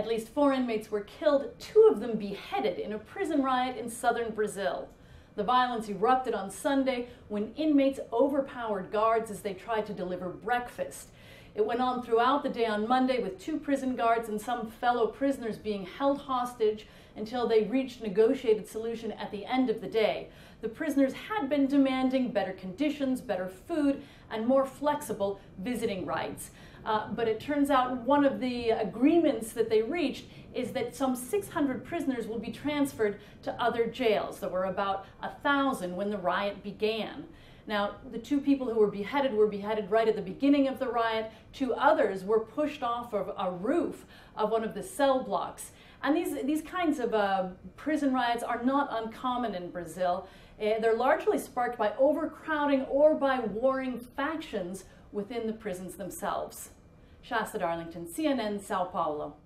At least four inmates were killed, two of them beheaded in a prison riot in southern Brazil. The violence erupted on Sunday when inmates overpowered guards as they tried to deliver breakfast. It went on throughout the day on Monday with two prison guards and some fellow prisoners being held hostage until they reached negotiated solution at the end of the day. The prisoners had been demanding better conditions, better food, and more flexible visiting rights. Uh, but it turns out one of the agreements that they reached is that some 600 prisoners will be transferred to other jails. There were about a thousand when the riot began. Now, the two people who were beheaded were beheaded right at the beginning of the riot. Two others were pushed off of a roof of one of the cell blocks. And these, these kinds of uh, prison riots are not uncommon in Brazil. Uh, they're largely sparked by overcrowding or by warring factions within the prisons themselves. Shasta Darlington, CNN, Sao Paulo.